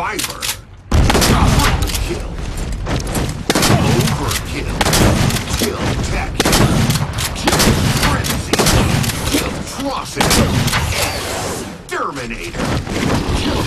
Survivor. Kill. Overkill. Kill tech. Kill frenzy. Kill atrocity. Exterminator. Kill